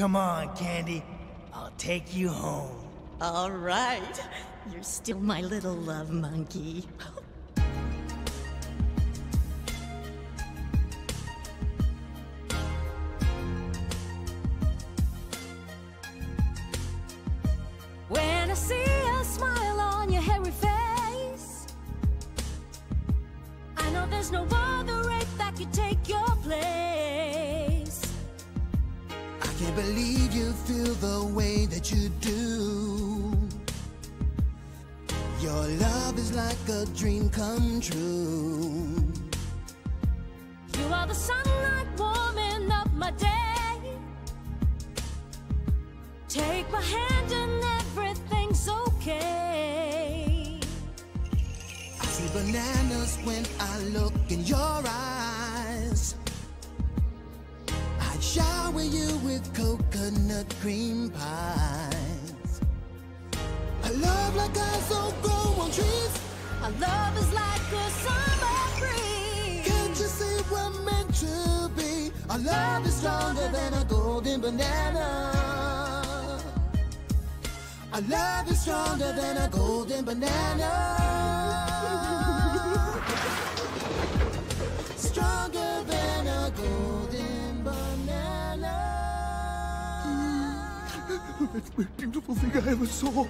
Come on, Candy. I'll take you home. All right. You're still my little love monkey. When I see a smile on your hairy face, I know there's no other rape that could take your can't believe you feel the way that you do. Your love is like a dream come true. You are the sunlight warming up my day. Take my hand and everything's okay. I see bananas when I look in your eyes. Shower you with coconut cream pies. A love like ours don't grow on trees. Our love is like a summer breeze. Can't you see we're meant to be? Our love is stronger than a golden banana. Our love is stronger than a golden banana. Stronger It's the most beautiful thing I ever saw.